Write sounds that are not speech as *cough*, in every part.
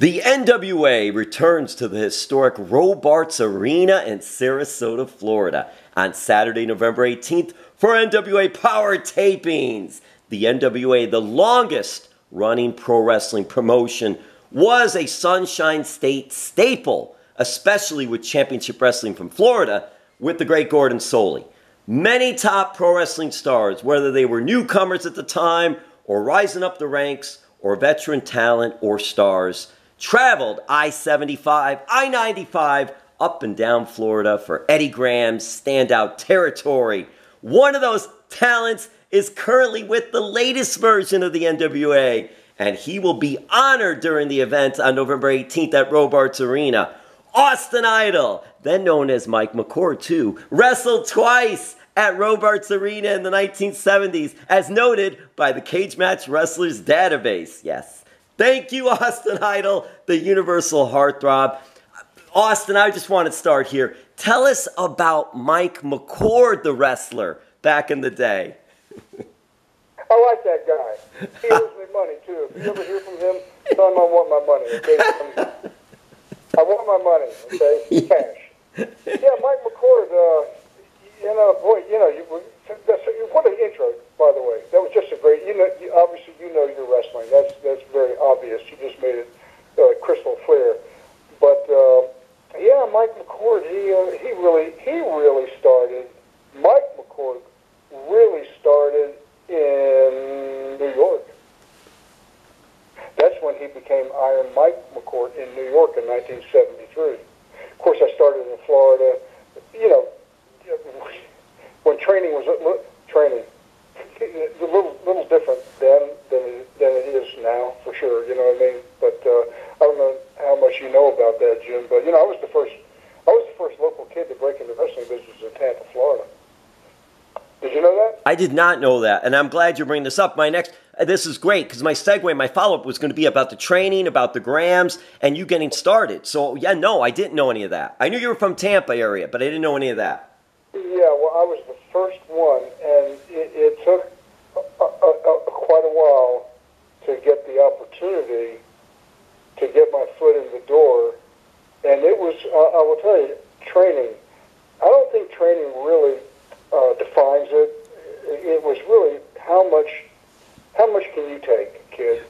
The NWA returns to the historic Robarts Arena in Sarasota, Florida on Saturday, November 18th for NWA Power Tapings. The NWA, the longest running pro wrestling promotion, was a Sunshine State staple, especially with Championship Wrestling from Florida with the great Gordon Solie. Many top pro wrestling stars, whether they were newcomers at the time or rising up the ranks or veteran talent or stars, traveled I 75, I 95 up and down Florida for Eddie Graham's standout territory. One of those talents is currently with the latest version of the NWA, and he will be honored during the event on November 18th at Robarts Arena. Austin Idol, then known as Mike McCord, too, wrestled twice at Robarts Arena in the 1970s, as noted by the Cage Match Wrestlers Database. Yes. Thank you, *laughs* Austin Idol, the Universal Heartthrob. Austin, I just want to start here. Tell us about Mike McCord, the wrestler, back in the day. *laughs* I like that guy. He owes me money, too. If you ever hear from him, tell him I want my money, okay? I want my money, okay? *laughs* Cash. Yeah, Mike McCord, uh, you know, boy, you know, you, that's, what an intro, by the way. That was just a great. You know, obviously you know your wrestling. That's that's very obvious. You just made it uh, crystal clear. But uh, yeah, Mike McCord. He uh, he really he really started. Mike McCord really started in New York. That's when he became Iron Mike McCord in New York in 1973. Of course, I started in Florida. You know, when training was training, it's a little little different then than it, than it is now, for sure. You know what I mean? But uh, I don't know how much you know about that, Jim. But you know, I was the first. I was the first local kid to break into wrestling business in Tampa, Florida. Did you know that? I did not know that, and I'm glad you're bringing this up. My next, uh, this is great because my segue, my follow up was going to be about the training, about the Grahams, and you getting started. So yeah, no, I didn't know any of that. I knew you were from Tampa area, but I didn't know any of that. Yeah, well, I was the first one, and it, it took a, a, a, quite a while to get the opportunity to get my foot in the door. And it was, uh, I will tell you, training. I don't think training really uh, defines it. It was really how much, how much can you take, kid,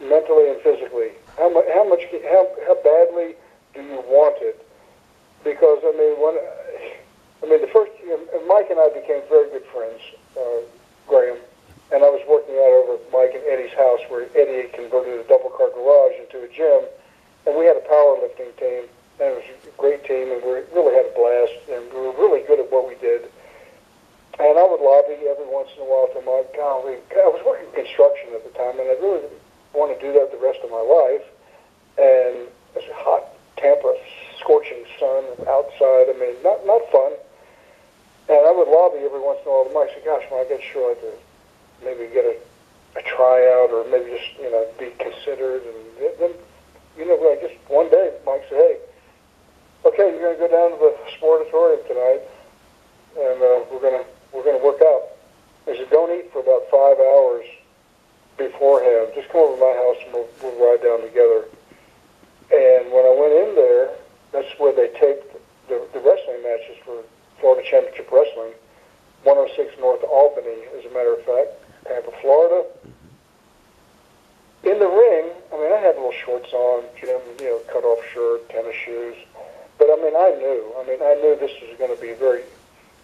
mentally and physically? How much, how much, how, how badly do you want it? Because I mean, when I mean, the first, Mike and I became very good friends, uh, Graham, and I was working out over Mike and Eddie's house where Eddie had converted a double car garage into a gym, and we had a powerlifting team, and it was a great team, and we really had a blast, and we were really good at what we did. And I would lobby every once in a while to Mike, golly, I was working construction at the time, and I really didn't want to do that the rest of my life. And it was hot Tampa, scorching sun outside. I mean, not not fun. And I would lobby every once in a while to Mike. Say, "Gosh, man, I get sure to maybe get a, a tryout, or maybe just you know be considered." And then, you know, like just one day, Mike said, "Hey, okay, you're going to go down to the sportatorium tonight, and uh, we're going to we're going to work out." He said, "Don't eat for about five hours beforehand. Just come over to my house and we'll, we'll ride down together." And when I went in there, that's where they taped the, the wrestling matches for Florida Championship Wrestling, 106 North Albany, as a matter of fact, Tampa, Florida. In the ring, I mean, I had little shorts on, Jim, you know, cut off shirt, tennis shoes. But I mean, I knew. I mean, I knew this was going to be very,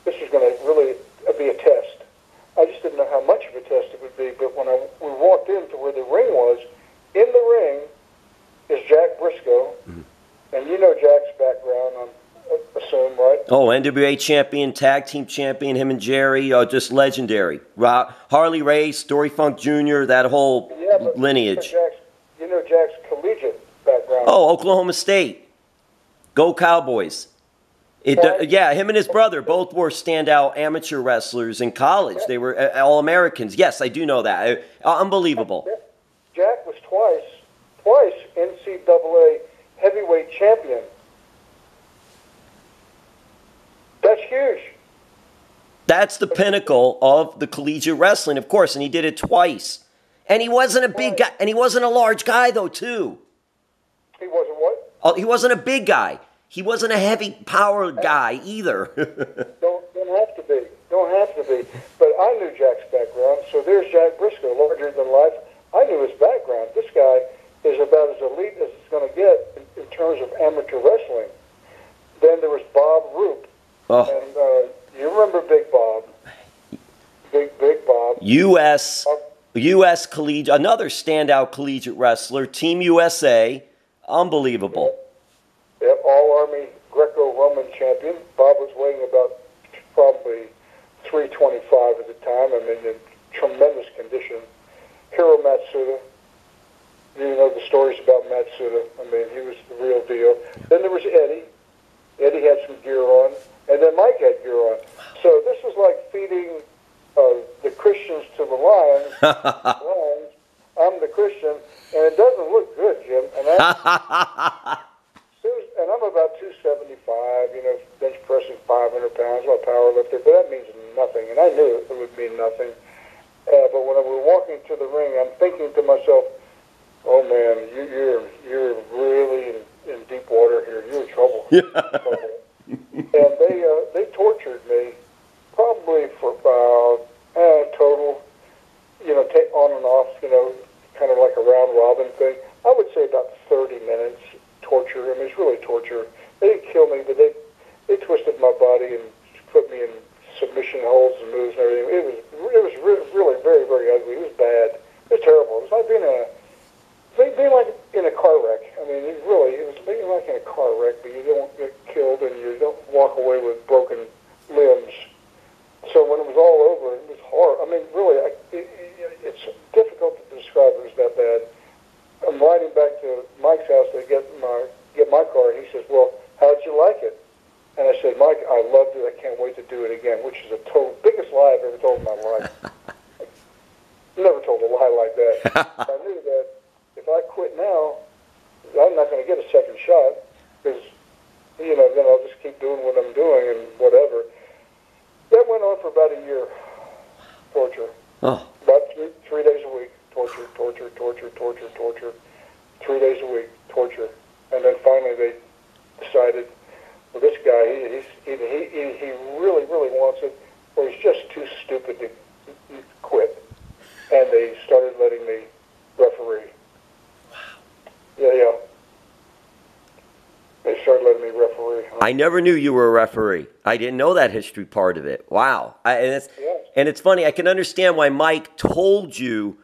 this was going to really be a test. I just didn't know how much of a test it would be. But when I, we walked into where the ring was, in the ring is Jack Brisco. Mm-hmm. And you know Jack's background on assume, right? Oh, NWA champion, tag team champion, him and Jerry are just legendary. Harley Race, Dory Funk Jr., that whole yeah, but lineage. You know, Jack's, you know Jack's collegiate background. Oh, Oklahoma State. Go Cowboys. It, uh, yeah, him and his brother both were standout amateur wrestlers in college. They were uh, all Americans. Yes, I do know that. Uh, unbelievable. Jack was twice, twice NCAA heavyweight champion. That's huge. That's the pinnacle of the collegiate wrestling, of course, and he did it twice. And he wasn't a big guy, and he wasn't a large guy though, too. He wasn't what? Oh, he wasn't a big guy. He wasn't a heavy power guy either. *laughs* don't don't have to be. Don't have to be. But I knew Jack's background. So there's Jack Brisco, larger than life. I knew his background. This guy is about as elite as it's going to get in, in terms of amateur wrestling. Then there was Bob Roop, oh, and uh, you remember Big Bob, Big Big Bob. U.S. U.S. Uh, collegiate, another standout collegiate wrestler, Team USA, unbelievable. Yep, All Army Greco-Roman champion. Bob was weighing about probably 325 at the time. I mean, in tremendous condition. Hiro Matsuda. You know the stories about Matsuda. I mean, he was the real deal. Then there was Eddie. Eddie had some gear on, and then Mike had gear on. So this was like feeding uh, the Christians to the lions. *laughs* lions. I'm the Christian, and it doesn't look good, Jim. And I, *laughs* and I'm about 275, you know, bench pressing 500 pounds. I'm a power lifter, but that means nothing. And I knew it would mean nothing. Uh, but when we were walking to the ring, I'm thinking to myself, "Oh man, you, you're you're really in, in deep water here. You're in trouble." *laughs* Yeah. trouble. And they uh, they tortured me probably for about uh, total, you know, take on and off, you know, kind of like a round robin thing. I would say about 30 minutes torture. I mean, it's really torture. They didn't kill me, but they they twisted my body and put me in submission holds and moves and everything. It was it was re- really very very ugly. It was bad. It was terrible. It was like being in a being being like in a car wreck. I mean, it really it was being like in a car wreck, but you don't get killed and you don't walk away with broken limbs. So when it was all over, it was hard. I mean, really, I, it, it, it's difficult to describe. It was that bad. I'm riding back to Mike's house to get my get my car, and he says, "Well, how'd you like it?" And I said, Mike, I loved it. I can't wait to do it again, which is a total biggest lie I've ever told in my life. *laughs* Never told a lie like that. I knew that if I quit now, I'm not going to get a second shot because, you know, then I'll just keep doing what I'm doing and whatever. That went on for about a year. Torture. Oh, About three, three days a week. Torture, torture, torture, torture, torture. Three days a week. Torture. And then finally they decided well, this guy, he, he's, he, he, he really, really wants it, or he's just too stupid to quit. And they started letting me referee. Wow. Yeah, yeah. They started letting me referee. I never knew you were a referee. I didn't know that history part of it. Wow. I, and, it's, Yeah. and it's funny. I can understand why Mike told you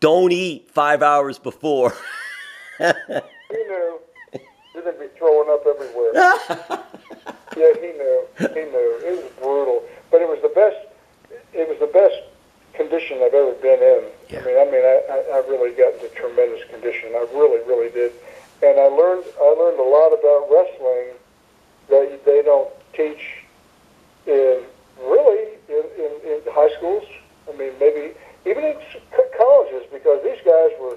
don't eat five hours before. *laughs* He knew. You're going to be throwing up everywhere. yeah, he knew. He knew. It was brutal, but it was the best. It was the best condition I've ever been in. Yeah. I mean, I mean, I, I, I really got into tremendous condition. I really, really did, and I learned. I learned a lot about wrestling that they don't teach in really in, in, in high schools. I mean, maybe even in c- colleges because these guys were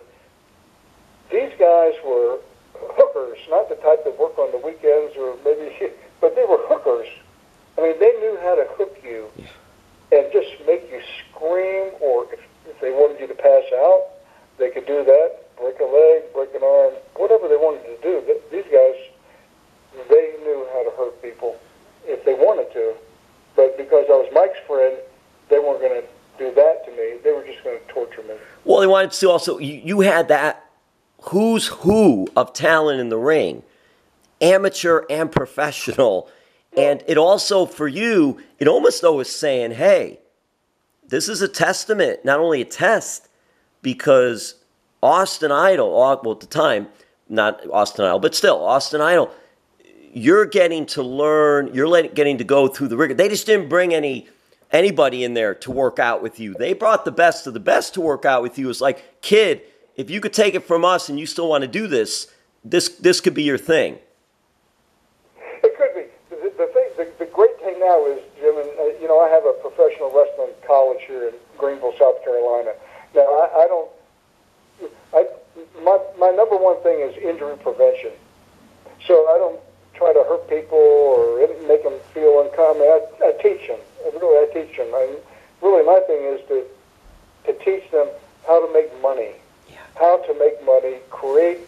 these guys were hookers, not the type that work on the weekends or maybe, but they were hookers. I mean, they knew how to hook you and just make you scream, or if, if they wanted you to pass out, they could do that. Break a leg, break an arm, whatever they wanted to do. Th- These guys, they knew how to hurt people if they wanted to. But because I was Mike's friend, they weren't going to do that to me. They were just going to torture me. well, they wanted to also, you, you had that who's who of talent in the ring, amateur and professional. And it also, for you, it almost though is saying, hey, this is a testament, not only a test, because Austin Idol, well, at the time, not Austin Idol, but still, Austin Idol, you're getting to learn, you're getting to go through the rigor. They just didn't bring any anybody in there to work out with you. They brought the best of the best to work out with you. It's like, kid, if you could take it from us and you still want to do this, this this could be your thing. It could be. The, the thing, the, the great thing now is, Jim, and uh, you know, I have a professional wrestling college here in Greenville, South Carolina. Now, I, I don't. I my my number one thing is injury prevention. So I don't try to hurt people or make them feel uncommon. I, I teach them. Really, I teach them. And really, my thing is to to teach them how to make money, how to make money, create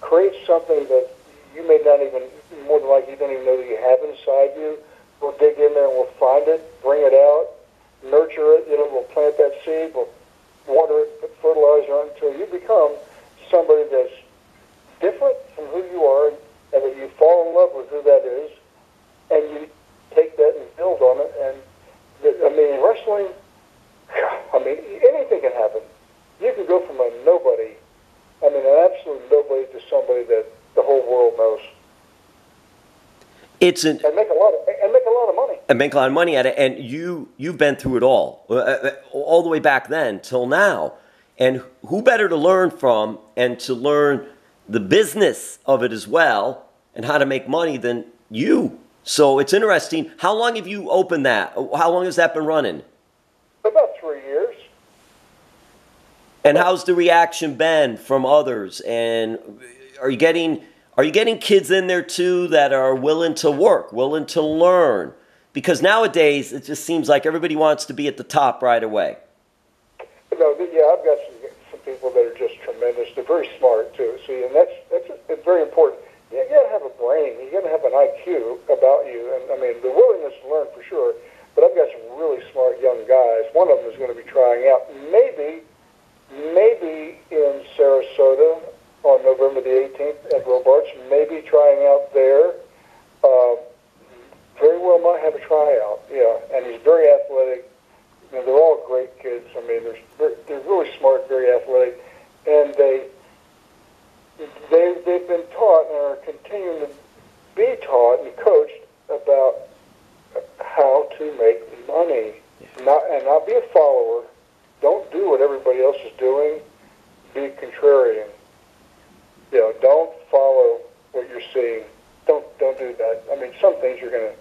create something that you may not even, more than likely, you don't even know that you have inside you. We'll dig in there and we'll find it, bring it out, nurture it. You know, we'll plant that seed, we'll water it, put fertilizer on it until you become somebody that's different from who you are, and that you fall in love with who that is, and you take that and build on it. And I mean, wrestling. I mean, anything can happen. You can go from a nobody, I mean, an absolute nobody, to somebody that the whole world knows. It's an and make a lot of and make a lot of money. and make a lot of money at it. And you you've been through it all, uh, uh, all the way back then till now. And who better to learn from and to learn the business of it as well and how to make money than you? So it's interesting. How long have you opened that? How long has that been running? About three years. And how's the reaction been from others? And are you getting are you getting kids in there too that are willing to work, willing to learn? Because nowadays it just seems like everybody wants to be at the top right away. No, th- yeah, I've got some some people that are just tremendous. They're very smart too. See, and that's that's it's very important. You got to have a brain. You got to have an IQ about you, and I mean the willingness to learn for sure. But I've got some really smart young guys. One of them is going to be trying out, maybe, maybe in Sarasota on November the 18th at Robarts. Maybe trying out there. Uh, very well might have a tryout. Yeah, and he's very athletic. You know, they're all great kids. I mean, they're they're they're really smart, very athletic, and they they they've been taught and are continuing to be taught and coached about how to make money, not and not be a follower. Don't do what everybody else is doing. Be contrarian. You know, don't follow what you're seeing. Don't don't do that. I mean, some things you're gonna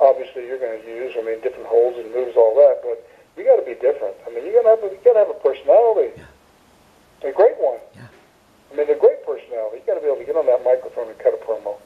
obviously you're gonna use. I mean, different holds and moves, all that. But you got to be different. I mean, you gotta have a, you gotta have a personality, a great one. I mean, a great personality. You got to be able to get on that microphone and cut a promo.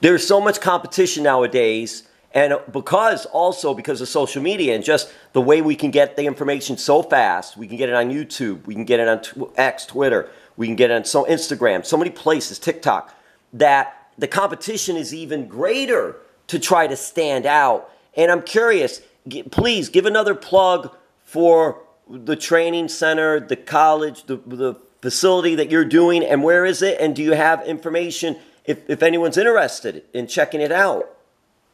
There's so much competition nowadays, and because also because of social media and just the way we can get the information so fast, we can get it on YouTube, we can get it on tw- X, Twitter, we can get it on so Instagram, so many places, TikTok, that the competition is even greater to try to stand out. And I'm curious, g- please give another plug for the training center, the college, the, the facility that you're doing, and where is it? And do you have information if, if anyone's interested in checking it out?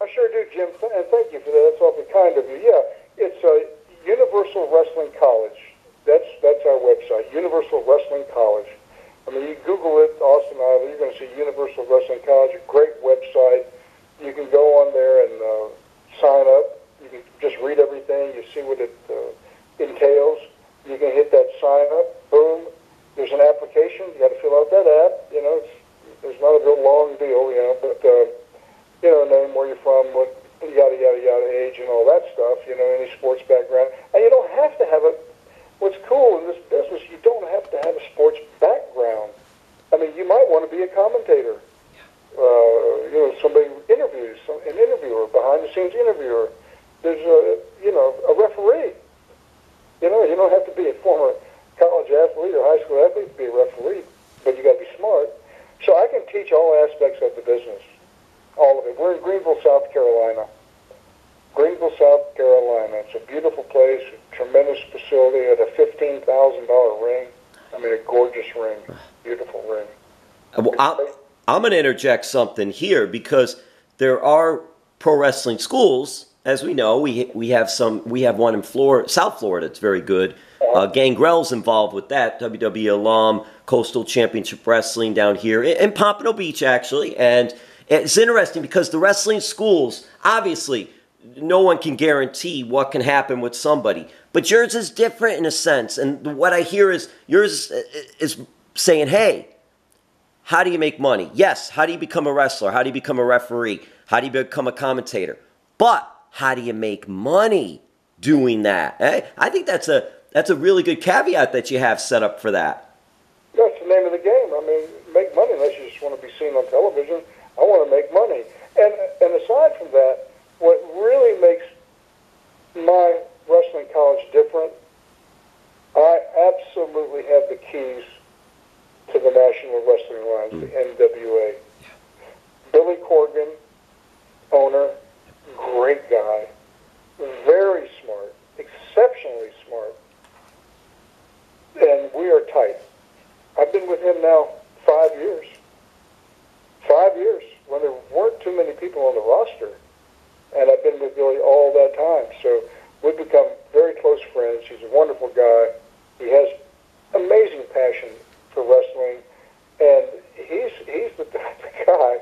I sure do, Jim, and thank you for that. That's awfully kind of you. Yeah, it's uh, Universal Wrestling College. That's that's our website, Universal Wrestling College. I mean, you Google it, Austin Idol, you're going to see Universal Wrestling College, a great website. You can go on there and uh, sign up. You can just read everything. You see what it uh, entails. You can hit that sign up. Boom. There's an application. You got to fill out that app. You know, it's, it's not a real long deal, you know, but uh, you know, name where you're from, what yada yada yada, age, and all that stuff. You know, any sports background, and you don't have to have a. What's cool in this business, you don't have to have a sports background. I mean, you might want to be a commentator. Uh, you know, somebody interviews, some, an interviewer, behind the scenes interviewer. There's a, you know, a referee. You know, you don't have to be a former college athlete or high school athlete to be a referee, but you got to be smart. So I can teach all aspects of the business, all of it. We're in Greenville, South Carolina. Greenville, South Carolina. It's a beautiful place, a tremendous facility at a fifteen thousand dollar ring. I mean, a gorgeous ring, beautiful ring. Well, I'm, I'm going to interject something here because there are pro wrestling schools, as we know. We we have some. We have one in Florida, South Florida. It's very good. Uh, Gangrel's involved with that. WWE alum, Coastal Championship Wrestling down here in, in Pompano Beach, actually. And it's interesting because the wrestling schools, obviously, no one can guarantee what can happen with somebody. But yours is different in a sense. And what I hear is yours is saying, hey, how do you make money? Yes, how do you become a wrestler? How do you become a referee? How do you become a commentator? But how do you make money doing that? Eh? I think that's a that's a really good caveat that you have set up for that. That's the name of the game. I mean, make money unless you just want to be seen on television. I want to make money. And and aside from that, what really makes my wrestling college different, I absolutely have the keys to the National Wrestling Alliance, the hmm. NWA. Billy Corgan, owner, great guy, very smart, exceptionally smart, and we are tight. I've been with him now five years. Five years when there weren't too many people on the roster, and I've been with Billy all that time. So we've become very close friends. He's a wonderful guy. He has amazing passion for wrestling, and he's he's the *laughs* type of guy.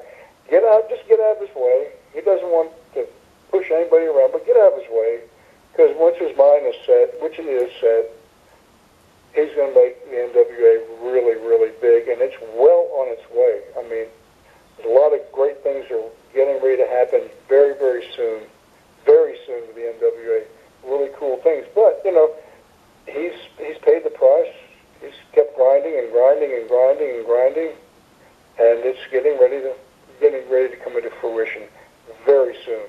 Get out, just get out of his way. He doesn't want to push anybody around, but get out of his way. Because once his mind is set, which it is set, he's going to make the NWA really, really big, and it's well on its way. I mean, a lot of great things are getting ready to happen very, very soon, very soon with the NWA. Really cool things, but you know, he's he's paid the price. He's kept grinding and grinding and grinding and grinding, and it's getting ready to getting ready to come into fruition very soon.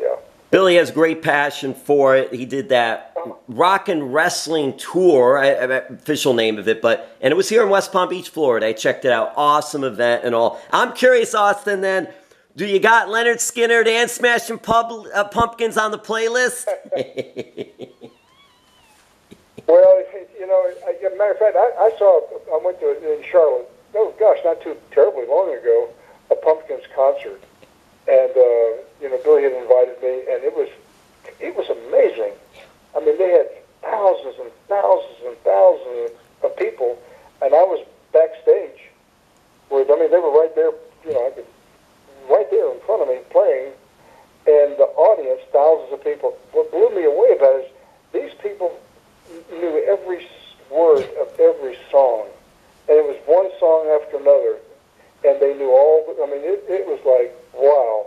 Yeah. Billy has great passion for it. He did that rock and wrestling tour, official name of it, but and it was here in West Palm Beach, Florida. I checked it out. Awesome event and all. I'm curious, Austin. Then, do you got Lynyrd Skynyrd and Smashing Pub, uh, Pumpkins on the playlist? *laughs* well, you know, as a matter of fact, I, I saw. I went to in Charlotte. Oh gosh, not too terribly long ago, a Pumpkins concert and uh, you know Billy had invited me, and it was it was amazing. I mean, they had thousands and thousands and thousands of people, and I was backstage. Where I mean, they were right there, you know, I could, right there in front of me playing, and the audience, thousands of people. What blew me away about it is these people knew every word of every song, and it was one song after another, and they knew all. I mean, it, it was like wow.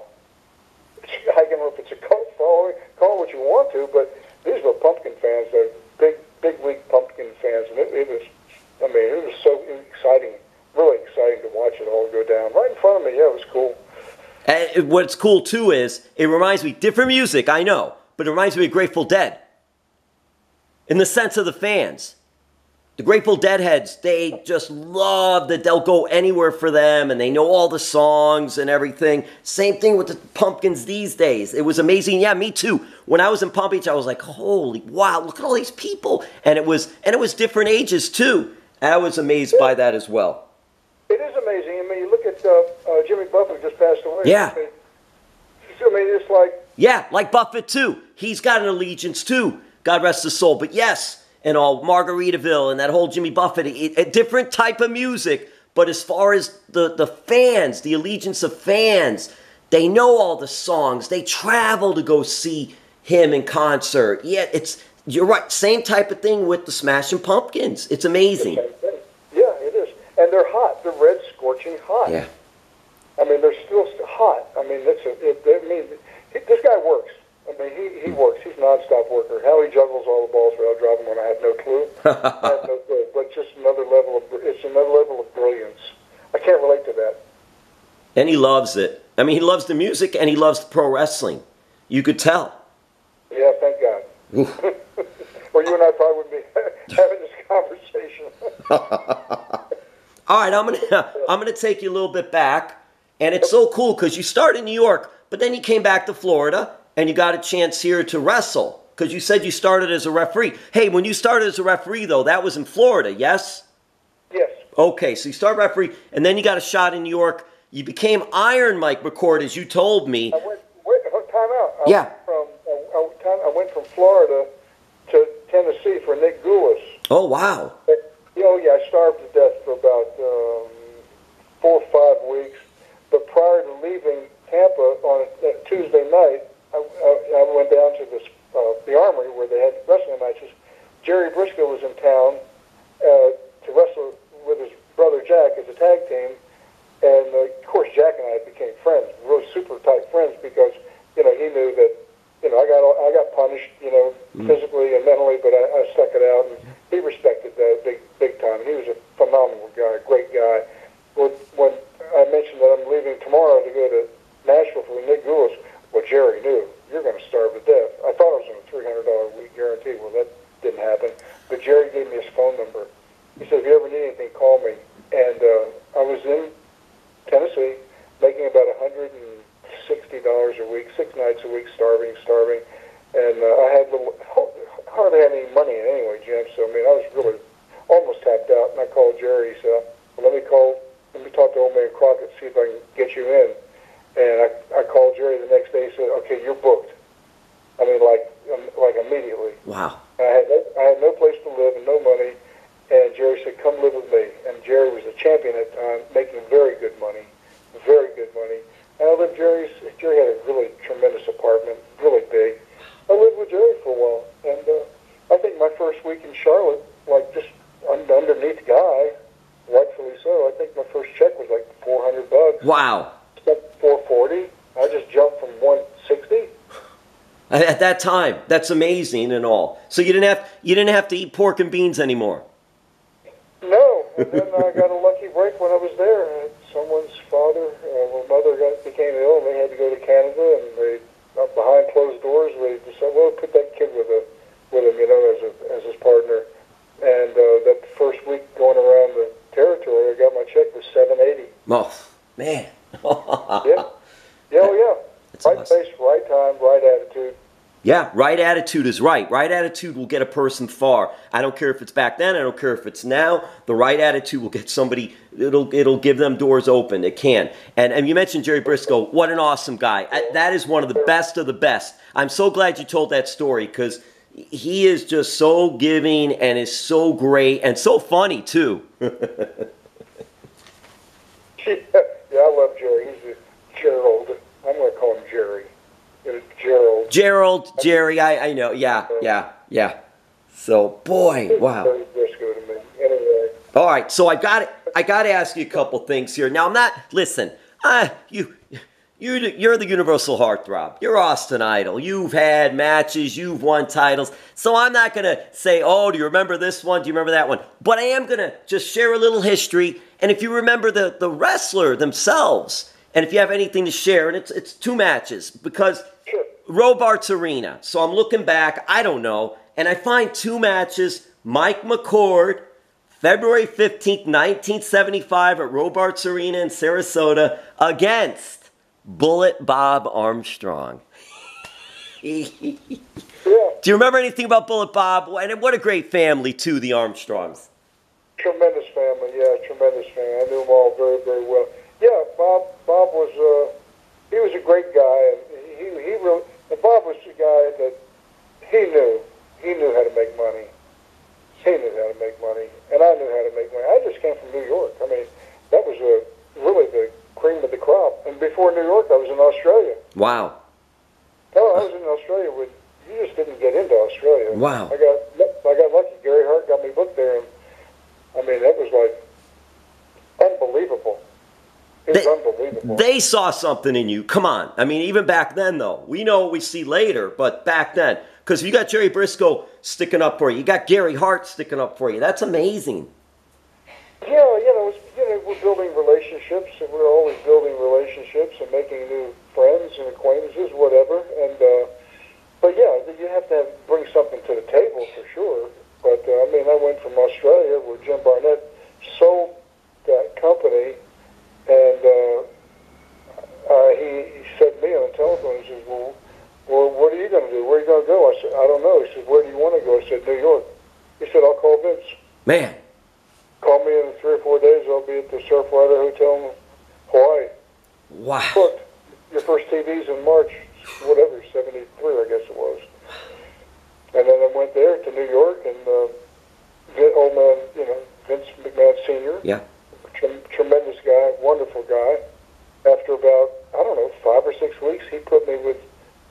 I don't know if it's a cult following, call it what you want to, but these were Pumpkin fans. They're big, big week Pumpkin fans, and it, it was. I mean, it was so exciting, really exciting to watch it all go down right in front of me. Yeah, it was cool. And what's cool too is it reminds me different music. I know, but it reminds me of Grateful Dead. In the sense of the fans, the Grateful Deadheads, they just love that they'll go anywhere for them and they know all the songs and everything. Same thing with the Pumpkins these days. It was amazing. Yeah, me too. When I was in Palm Beach, I was like, holy wow, look at all these people. And it was and it was different ages too. I was amazed by that as well. It is amazing. I mean, you look at uh, uh, Jimmy Buffett just passed away. Yeah. I mean, I mean, it's like. Yeah, like Buffett too. He's got an allegiance too. God rest his soul. But yes, and all Margaritaville and that whole Jimmy Buffett, a, a different type of music. But as far as the, the fans, the allegiance of fans, they know all the songs. They travel to go see him in concert. Yeah, it's you're right. Same type of thing with the Smashing Pumpkins. It's amazing. Yeah, it is, and they're hot. They're red, scorching hot. Yeah. I mean, they're still hot. I mean, that's a. It, I mean, this guy works. I mean, he, he works. He's a nonstop worker. How he juggles all the balls without dropping one, I have no clue. *laughs* I have no clue. But just another level of it's another level of brilliance. I can't relate to that. And he loves it. I mean, he loves the music and he loves pro wrestling. You could tell. Yeah, thank God. or *laughs* you and I probably wouldn't be *laughs* having this conversation. all right, I'm gonna I'm gonna take you a little bit back, and it's so cool because you started in New York, but then you came back to Florida, and you got a chance here to wrestle because you said you started as a referee. Hey, when you started as a referee, though, that was in Florida, yes? Yes. Okay, so you start referee, and then you got a shot in New York. You became Iron Mike McCord, as you told me. I went, wait, oh, time out. I yeah. Went from, I, time, I went from Florida to Tennessee for Nick Gulas. Oh, wow. Oh, yeah, I starved to death for about um, four or five weeks. But prior to leaving Tampa on Tuesday night, I, I, I went down to the uh, the Armory where they had wrestling matches. Jerry Brisco was in town uh, to wrestle with his brother Jack as a tag team, and uh, of course Jack and I became friends, really super tight friends because you know he knew that you know I got I got punished you know mm. physically and mentally, but I, I stuck it out, and he respected that big big time. And he was a phenomenal guy, great guy. When, when I mentioned that I'm leaving tomorrow to go to Nashville for the Nick Gulas. Well, Jerry knew you're going to starve to death. I thought I was on a $300 a week guarantee. Well, that didn't happen. But Jerry gave me his phone number. He said, if you ever need anything, call me. And uh, I was in Tennessee making about $160 a week, six nights a week, starving, starving. And uh, I had little, hardly had any money anyway, Jim. So, I mean, I was really almost tapped out. And I called Jerry. He said, well, let me call let me talk to old man Crockett, see if I can get you in. And I, I called Jerry the next day. He said, okay, you're booked. I mean, like, um, like immediately. Wow. I had no, I had no place to live and no money. And Jerry said, come live with me. And Jerry was a champion at the time, making very good money, very good money. And I lived Jerry's, Jerry had a really tremendous apartment, really big. I lived with Jerry for a while. And uh, I think my first week in Charlotte, like just un- underneath Guy, rightfully so, I think my first check was like 400 bucks. Wow. Spent 440. I just jumped from 160. At that time, that's amazing and all. So you didn't have you didn't have to eat pork and beans anymore. No, and then I got a lucky break when I was there. Uh, Someone's father, uh, my mother got became ill, and they had to go to Canada, and they uh, behind closed doors, they decided, well, put that kid with a with him, you know, as a as his partner. And uh, that first week going around the territory, I got my check was seven eighty. Oh man. Yeah, yeah, oh yeah. That's right awesome. place, right time, right attitude. Yeah, right attitude is right. Right attitude will get a person far. I don't care if it's back then, I don't care if it's now. The right attitude will get somebody it'll it'll give them doors open. It can. And and you mentioned Jerry Brisco. What an awesome guy. That is one of the best of the best. I'm so glad you told that story cuz he is just so giving and is so great and so funny too. *laughs* Uh, yeah, I love Jerry. He's a Gerald. I'm going to call him Jerry. Gerald. Gerald, Jerry, I, I know. Yeah, yeah, yeah. So, boy, wow. Jerry Brisco to me. Anyway, All right, so I got it, I got to ask you a couple things here. Now I'm not. Listen, uh, you. You're the, you're the universal heartthrob. You're Austin Idol. You've had matches. You've won titles. So I'm not going to say, oh, do you remember this one? Do you remember that one? But I am going to just share a little history. And if you remember the, the wrestler themselves, and if you have anything to share, and it's, it's two matches, because. Robarts Arena. So I'm looking back, I don't know, and I find two matches Mike McCord, February 15th, 1975, at Robarts Arena in Sarasota, against Bullet Bob Armstrong. Yeah. *laughs* Do you remember anything about Bullet Bob? And what a great family, too, the Armstrongs. Tremendous family, yeah, tremendous family. I knew them all very, very well. Yeah, Bob. Bob was uh, he was a great guy, and he he really. And Bob was the guy that he knew he knew how to make money. He knew how to make money, and I knew how to make money. I just came from New York. I mean, that was a, really the cream of the crop. And before New York, I was in Australia. Wow. No, I was in Australia with. You just didn't get into Australia. Wow. I got I got lucky. Gary Hart got me booked there, and I mean that was like unbelievable. It was They- unbelievable. They saw something in you. Come on. I mean, even back then, though. We know what we see later, but back then. Because you got Jerry Brisco sticking up for you. You got Gary Hart sticking up for you. That's amazing. yeah, you know, you know, we're building relationships, and we're always building relationships and making new friends and acquaintances, whatever. And uh, but yeah, you have to have, bring something to the table for sure. But uh, I mean, I went from Australia where Jim Barnett sold that company, and uh, uh, he, he said to me on the telephone, he says, well, well, what are you going to do? Where are you going to go? I said, I don't know. He said, where do you want to go? I said, New York. He said, I'll call Vince. Man. Call me in three or four days. I'll be at the Surfrider Hotel in Hawaii. Wow. Booked. Your first TV's in March, whatever, 73, I guess it was. And then I went there to New York, and uh, old man, you know, Vince McMahon Sr., Yeah. Trem- tremendous guy, wonderful guy. After about, I don't know, five or six weeks, he put me with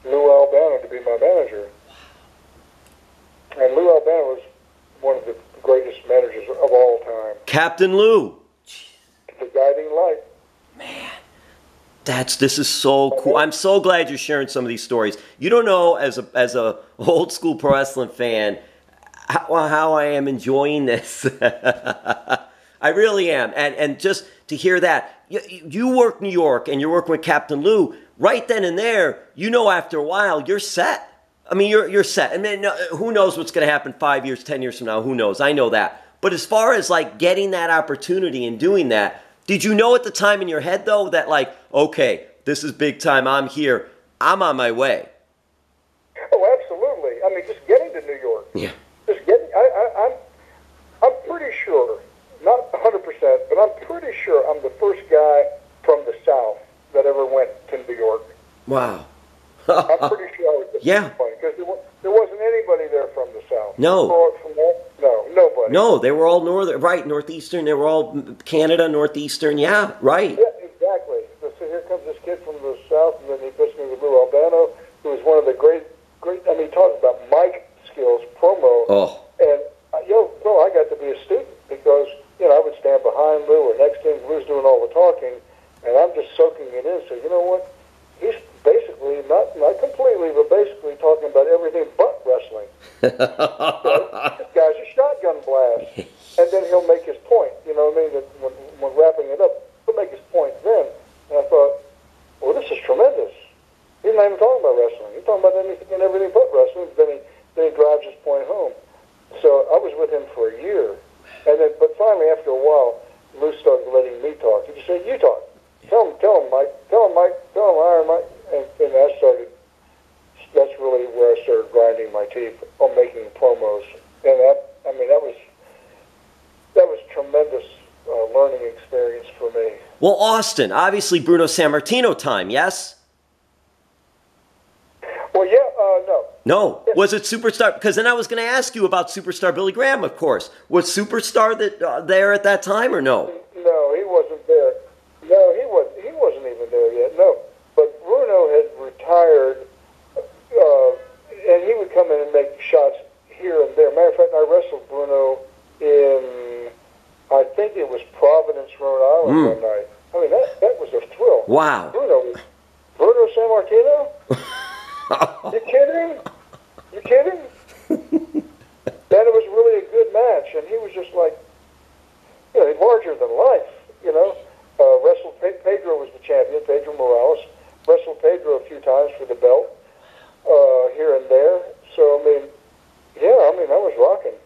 Lou Albano to be my manager. And Lou Albano was one of the greatest managers of all time. Captain Lou. The guiding light. Man. That's this is so cool. I'm so glad you're sharing some of these stories. You don't know as a as a *laughs* old school pro wrestling fan how, how I am enjoying this. *laughs* I really am, and and just to hear that you, you work New York and you're working with Captain Lou right then and there. You know, after a while, you're set. I mean, you're you're set. I mean, uh, who knows what's going to happen five years, ten years from now? Who knows? I know that. But as far as like getting that opportunity and doing that, did you know at the time in your head though that like, okay, this is big time. I'm here. I'm on my way. Oh, absolutely. I mean, just getting to New York. Yeah. Just getting. I, I, I'm. I'm pretty sure. Not 100%, but I'm pretty sure I'm the first guy from the South that ever went to New York. Wow. I'm pretty sure I was the *laughs* Yeah. because there, there wasn't anybody there from the South. No. From, from there? No, nobody. No, they were all northern, right? Northeastern. They were all Canada, northeastern. Yeah, right. Yeah, exactly. So here comes this kid from the South, and then he puts me with Lou Albano, who was one of the great, great. I mean, talk about mic skills, promo. Oh, And uh, yo, bro, I got to be a student because you know I would stand behind Lou or next to him. Lou's doing all the talking, and I'm just soaking it in. So you know what? He's basically not not completely, but basically talking about everything but wrestling. *laughs* this guy's a shotgun blast, and then he'll make his point. You know what I mean? That when, when wrapping it up, he'll make his point then. And I thought, well, this is tremendous. He's not even talking about wrestling. He's talking about anything and everything but wrestling. Then he then he drives his point home. So I was with him for a year, and then but finally after a while, Lou started letting me talk. He just said, "You talk. Tell him, tell him, Mike. Tell him, Mike. Tell him, Iron Mike." And, and I started. That's really where I started grinding my teeth on making promos, and that I mean that was that was tremendous uh, learning experience for me. well, Austin. Obviously, Bruno Sammartino time. Yes. Well, yeah, uh, no, No. Was it Superstar? Because then I was going to ask you about Superstar Billy Graham. Of course. Was Superstar that uh, there at that time or? No, he wasn't there. No, he was he wasn't even there yet. No, but Bruno had retired, uh, and he would come in and make shots here and there. Matter of fact, I wrestled Bruno in, I think it was Providence, Rhode Island Mm. one night. I mean, that that was a thrill. Wow. Bruno, Bruno Sammartino? you kidding? You kidding? then it was really a good match, and he was just like, you know, larger than life. You know, uh, wrestled Pe- Pedro was the champion. Pedro Morales wrestled Pedro a few times for the belt uh, here and there. So I mean, yeah, I mean, I was rocking.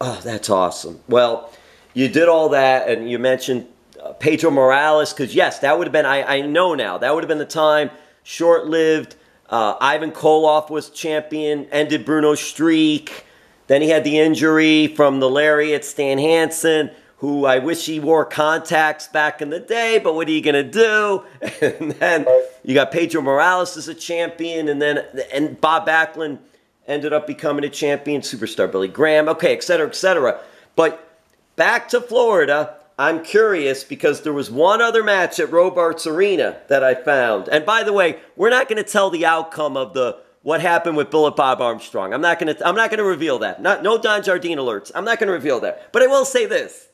Oh, that's awesome. Well, you did all that, and you mentioned uh, Pedro Morales, because yes, that would have been, I, I know now, that would have been the time, short lived. Uh, Ivan Koloff was champion, ended Bruno's streak. Then he had the injury from the lariat, Stan Hansen, who I wish he wore contacts back in the day, but what are you going to do? *laughs* And then you got Pedro Morales as a champion, and then and Bob Backlund ended up becoming a champion, superstar Billy Graham, okay, et cetera, et cetera. But back to Florida, I'm curious because there was one other match at Robarts Arena that I found. And by the way, we're not going to tell the outcome of the what happened with Bullet Bob Armstrong. I'm not going to I'm not going to reveal that. Not no Don Jardine alerts. I'm not going to reveal that. But I will say this.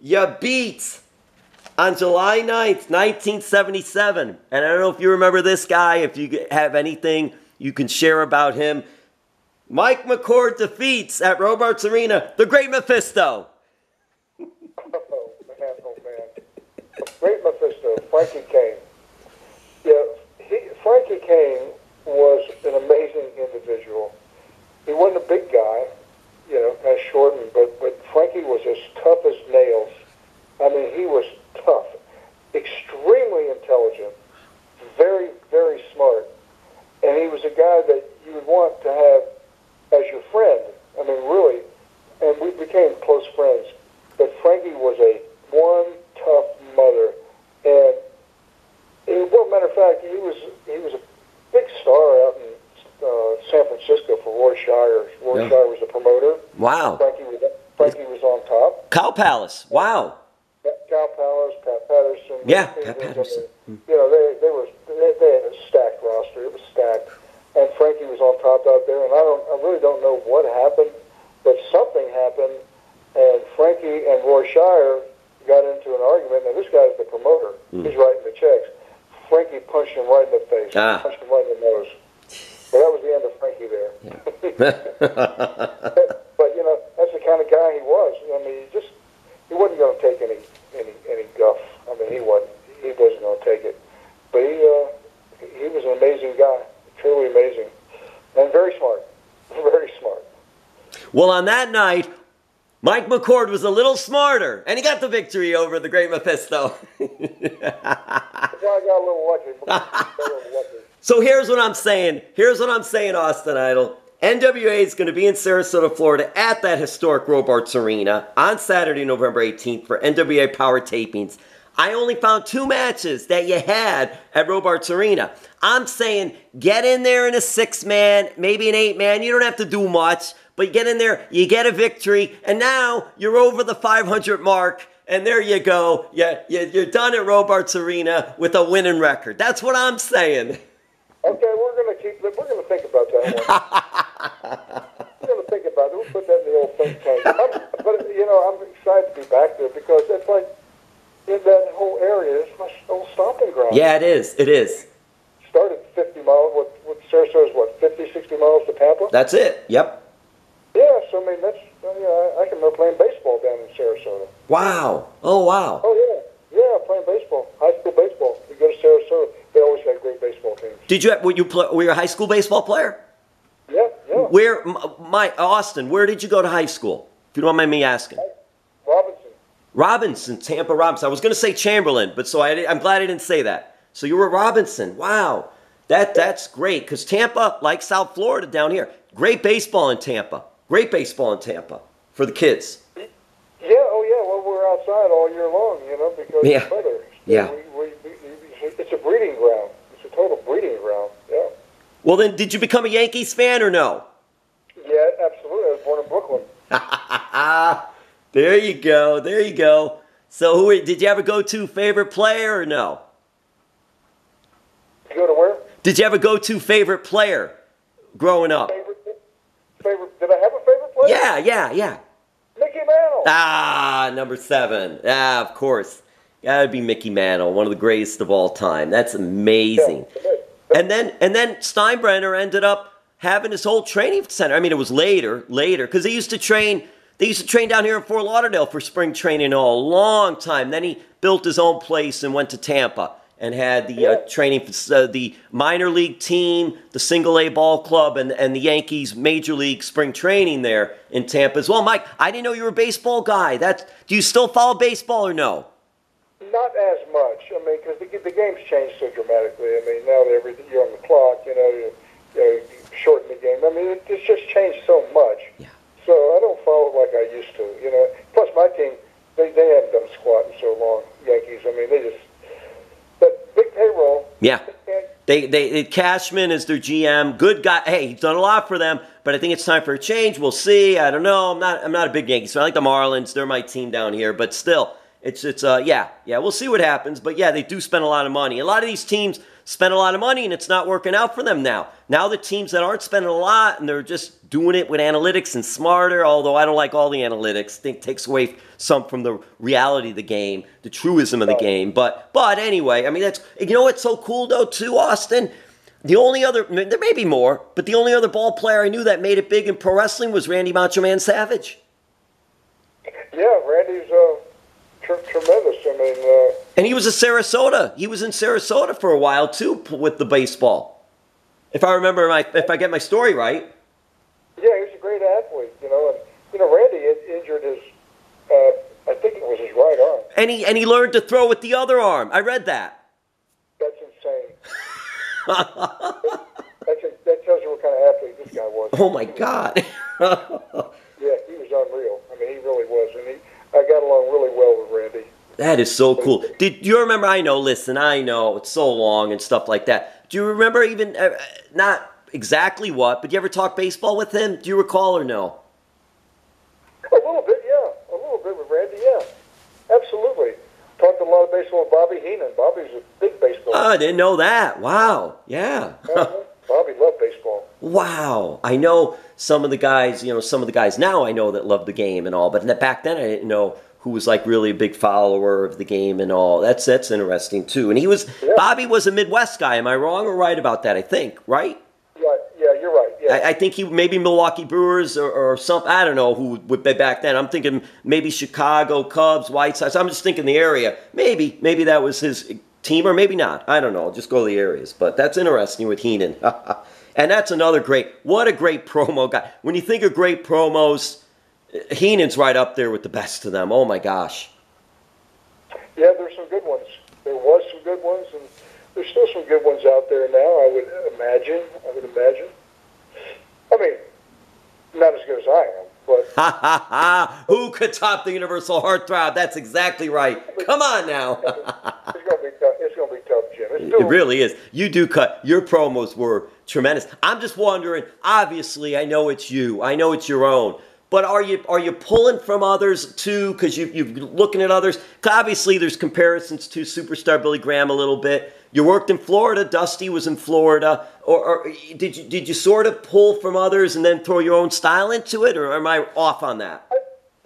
You beat on July 9th, 1977. And I don't know if you remember this guy, if you have anything you can share about him. Mike McCord defeats at Robarts Arena the Great Mephisto. Oh man, oh man. Great Mephisto, Frankie Kane. Yeah, he, Frankie Kane was an amazing individual. He wasn't a big guy, you know, kind of short, but but Frankie was as tough as nails. I mean, he was tough, extremely intelligent, very very smart, and he was a guy that you would want to have as your friend. I mean, really, and we became close friends. But Frankie was a one tough mother, and it, well, matter of fact, he was he was a big star out in uh, San Francisco for Roy Shire. Roy Yeah. Shire was the promoter. Wow. Frankie was Frankie was on top. Cow Palace. Wow. Cow Palace, Pat Patterson. Yeah, Pat Patterson. You know, they they were they, they had a stacked roster. It was stacked, and Frankie was on top out there. And I don't, I really don't know what happened, but something happened, and Frankie and Roy Shire got into an argument. Now this guy's the promoter. He's writing the checks. Frankie punched him right in the face. Ah. Punched him right in the nose. Well, that was the end of Frankie there. but *laughs* *laughs* *laughs* you know, that's the kind of guy he was. I mean, he just he wasn't going to take any any any guff. I mean, he wasn't he wasn't going to take it. But he uh, he was an amazing guy, truly amazing, and very smart, very smart. Well, on that night, Mike McCord was a little smarter, and he got the victory over the Great Mephisto. That's why I got a little lucky. Got a little lucky. so here's what I'm saying. Here's what I'm saying, Austin Idol. NWA is going to be in Sarasota, Florida at that historic Robarts Arena on Saturday, November 18th for NWA Power Tapings. I only found two matches that you had at Robarts Arena. I'm saying get in there in a six man, maybe an eight man. You don't have to do much, but you get in there, you get a victory, and now you're over the 500 mark. And there you go. Yeah, you're done at Robarts Arena with a winning record. That's what I'm saying. Okay, we're gonna keep. We're gonna think about that one. *laughs* we're gonna think about it. We'll put that in the old think tank. I'm, but you know, I'm excited to be back there because it's like in that whole area is my old stomping ground. Yeah, it is. It is. Started 50 miles. What? What? Sarasota is what? 50, 60 miles to Tampa. That's it. Yep. Yeah, so I mean that's oh, you know, I can remember playing baseball down in Sarasota. Wow. Oh wow. Oh yeah, yeah, playing baseball, high school baseball. You go to Sarasota, they always had great baseball teams. Did you? Were you play, were you a high school baseball player? Yeah, yeah. Where, my Austin? Where did you go to high school? If you don't mind me asking. Robinson. Robinson, Tampa Robinson. I was going to say Chamberlain, but so I, I'm glad I didn't say that. So you were Robinson. Wow, that that's great because Tampa, like South Florida down here, great baseball in Tampa. Great baseball in Tampa for the kids. Yeah, oh yeah. Well, we're outside all year long, you know, because Yeah. of the weather. Yeah. We, we, we, it's a breeding ground. It's a total breeding ground. Yeah. Well, then, did you become a Yankees fan or no? Yeah, absolutely. I was born in Brooklyn. *laughs* There you go. There you go. So, who did you ever go to favorite player or no? You go to where? Did you ever go to favorite player growing up? Favorite? Favorite? Did I have Yeah, yeah, yeah. Mickey Mantle. Ah, number seven. Ah, of course. Gotta be Mickey Mantle, one of the greatest of all time. That's amazing. Yeah. And then and then Steinbrenner ended up having his whole training center. I mean, it was later, later, because he used to train. They used to train down here in Fort Lauderdale for spring training all a long time. Then he built his own place and went to Tampa and had the uh, training, uh, the minor league team, the single A ball club, and and the Yankees major league spring training there in Tampa as well. Mike, I didn't know you were a baseball guy. That's do you still follow baseball or no? Not as much. I mean, because the, the game's changed so dramatically. I mean, now that every you're on the clock, you know, you, you, know, you shorten the game. I mean, it, it's just changed so much. Yeah. So I don't follow like I used to. You know. Plus, my team, they they haven't done squat in so long. Yankees. I mean, they just. Big payroll. Yeah. They, they, Cashman is their GM. Good guy. Hey, he's done a lot for them, but I think it's time for a change. We'll see. I don't know. I'm not, I'm not a big Yankees fan. I like the Marlins. They're my team down here, but still, it's, it's, uh, yeah, yeah. We'll see what happens. But yeah, they do spend a lot of money. A lot of these teams spend a lot of money, and it's not working out for them now. Now the teams that aren't spending a lot and they're just doing it with analytics and smarter. Although I don't like all the analytics. Think takes away some from the reality of the game, the truism of the game. But, but anyway, I mean that's you know what's so cool though too, Austin. The only other, there may be more, but the only other ball player I knew that made it big in pro wrestling was Randy Macho Man Savage. yeah, Randy's uh, tremendous. I mean, uh, And he was a Sarasota. He was in Sarasota for a while too with the baseball. If I remember my, if I get my story right. yeah, he was a great athlete. You know, and you know, Randy injured his. Uh, I think it was his right arm. And he, and he learned to throw with the other arm. I read that. That's insane. *laughs* That's a, that tells you what kind of athlete this guy was. Oh my God. *laughs* Yeah, he was unreal. I mean, he really was, and he I got along really well with Randy. that is so cool. Did you remember? I know, listen, I know it's so long and stuff like that. Do you remember even, uh, not exactly what, but you ever talk baseball with him? Do you recall or no? A little bit, yeah, a little bit with Randy, yeah, absolutely. Talked a lot of baseball with Bobby Heenan. Bobby's a big baseball. Oh, I didn't know that. Wow. Yeah. Uh-huh. *laughs* Bobby loved baseball. Wow. I know some of the guys, you know, some of the guys now I know that love the game and all, but back then I didn't know who was like really a big follower of the game and all. That's that's interesting too. And he was Yeah. Bobby was a Midwest guy. Am I wrong or right about that? I think, right? Right? Yeah, you're right. Yeah, I, I think he maybe Milwaukee Brewers or, or something. I don't know who would be back then. I'm thinking maybe Chicago Cubs, White Sox. I'm just thinking the area. Maybe maybe that was his team or maybe not. I don't know. I'll just go to the areas. But that's interesting with Heenan. *laughs* and that's another great. What a great promo guy. When you think of great promos, Heenan's right up there with the best of them. Oh my gosh. yeah. There's some good ones. There was some good ones, and there's still some good ones out there now. I would imagine. I would imagine. I mean, not as good as I am, but Ha ha ha! Who could top the Universal Heartthrob? That's exactly right. Come on now. it's gonna be tough. It's gonna be tough, Jim. It's It really is. You do cut. Your promos were tremendous. I'm just wondering. Obviously, I know it's you. I know it's your own. But are you are you pulling from others too? Because you you're looking at others. 'Cause obviously, there's comparisons to superstar Billy Graham a little bit. You worked in Florida. Dusty was in Florida. Or, or did you did you sort of pull from others and then throw your own style into it? Or am I off on that? I,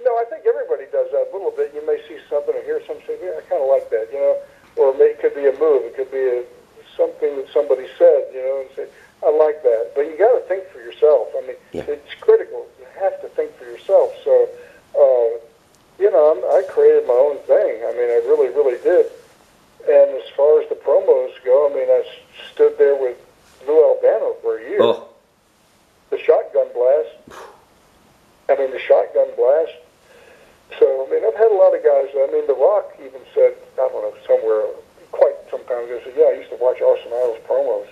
no, I think everybody does that a little bit. You may see something or hear something, yeah, I kind of like that, you know. Or it, may, it could be a move. It could be a, something that somebody said, you know, and say, I like that. But you got to think for yourself. I mean, Yeah. it's critical. You have to think for yourself. So, uh, you know, I'm, I created my own thing. I mean, I really, really did. And as far as the promos go, I mean, I s- stood there with Lou Albano for a year Oh, the shotgun blast. I mean, the shotgun blast. So, I mean, I've had a lot of guys. I mean, The Rock even said, I don't know, somewhere, quite some time ago, said, yeah, I used to watch Austin Idol's promos.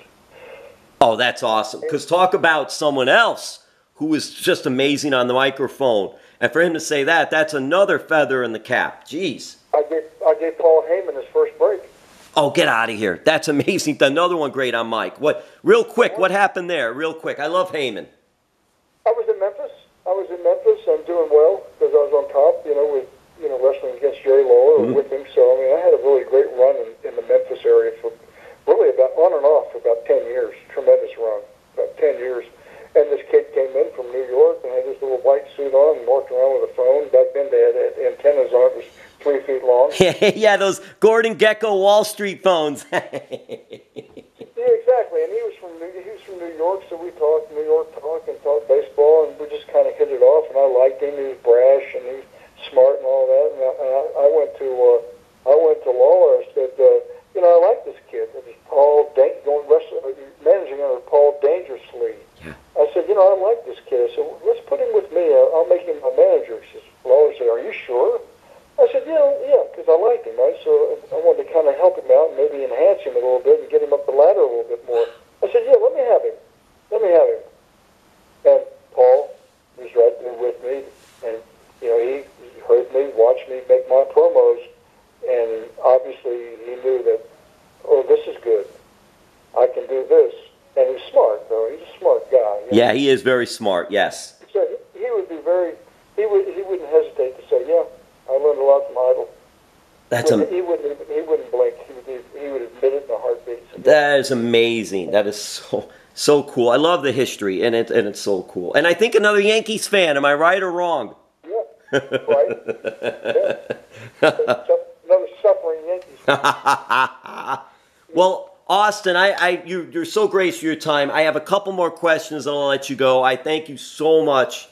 Oh, that's awesome. Because talk about someone else who was just amazing on the microphone. And for him to say that, that's another feather in the cap. Jeez. I gave, I gave Paul Heyman his first break. Oh, get out of here. That's amazing. *laughs* Another one great on Mike. What real quick, what happened there? Real quick. I love Heyman. I was in Memphis. I was in Memphis. I'm doing well because I was on top, you know, with, you know, wrestling against Jerry Lawler Mhm. with him. So, I mean, I had a really great run in, in the Memphis area for really about on and off for about 10 years. Tremendous run, about 10 years. And this kid came in from New York and had this little white suit on and walked around with a phone. Back then they had antennas on it. It was three feet long. *laughs* yeah, those Gordon Gekko Wall Street phones. *laughs* Yeah, exactly. And he was from New, he was from New York, so we talked New York talk and talked baseball, and we just kind of hit it off. And I liked him. He was brash and he was smart and all that. And I, and I, I went to uh, I went to Lawler. I said, uh, you know, I like this kid. It was Paul Dan- going wrestling, managing under Paul Dangerously. Yeah. I said, you know, I like this kid. I said, let's put him with me. I'll, I'll make him my manager. He says, Lawler said, are you sure? I said, yeah, yeah, because I liked him, right? So I wanted to kind of help him out and maybe enhance him a little bit and get him up the ladder a little bit more. I said, yeah, let me have him. Let me have him. And Paul was right there with me, and you know he heard me, watched me make my promos, and obviously he knew that, oh, this is good. I can do this, and he's smart though. He's a smart guy. you know? Yeah, he is very smart. Yes. So he he would be very. He would. He wouldn't hesitate to say, "Yeah, I learned a lot from Idol." That's am- he wouldn't. He wouldn't blink. He would. He would admit it in a heartbeat. That is amazing. That is so so cool. I love the history and it and it's so cool. And I think another Yankees fan, am I right or wrong? yeah, right. *laughs* Yeah. Another suffering Yankees. *laughs* Austin, I, I you, you're so gracious for your time. I have a couple more questions and I'll let you go. I thank you so much